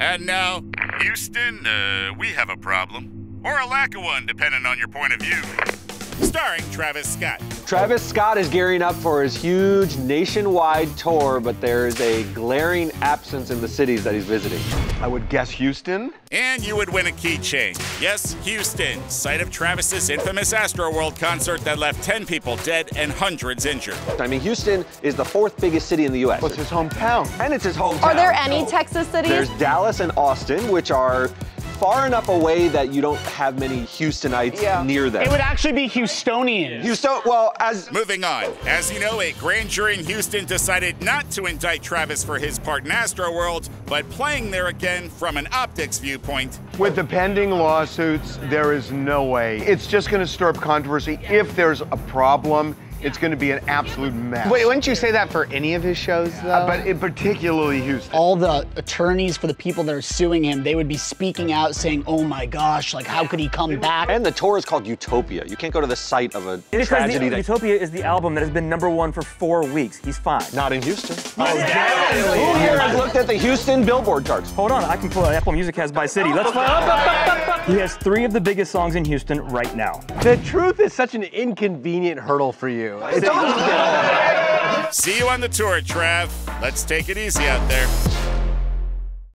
And now, Houston, uh, we have a problem. Or a lack of one, depending on your point of view. Starring Travis Scott. Travis Scott is gearing up for his huge nationwide tour, but there is a glaring absence in the cities that he's visiting. I would guess Houston. And you would win a keychain. Yes, Houston, site of Travis's infamous Astroworld concert that left 10 people dead and hundreds injured. I mean, Houston is the fourth biggest city in the U.S. What's his hometown? And it's his hometown. Are there any Texas cities? There's Dallas and Austin, which are far enough away that you don't have many Houstonites Yeah. near them. It would actually be Houstonians. Houston, well, as Moving on. As you know, a grand jury in Houston decided not to indict Travis for his part in Astroworld, but playing there again from an optics viewpoint. With the pending lawsuits, there is no way. It's just going to stir up controversy. If there's a problem, it's going to be an absolute mess. Wait, wouldn't you say that for any of his shows, though? Uh, but in particularly Houston. all the attorneys for the people that are suing him, they would be speaking out saying, "Oh my gosh, like how could he come back?" and the tour is called Utopia. You can't go to the site of a Because tragedy the, that Utopia is the album that has been number one for four weeks. He's fine. not in Houston. Who here has looked at the Houston Billboard charts? Hold on, I can pull out Apple Music has by city. Let's find up, up, up, up, up. He has three of the biggest songs in Houston right now. The truth is such an inconvenient hurdle for you. See you on the tour, Trav. Let's take it easy out there.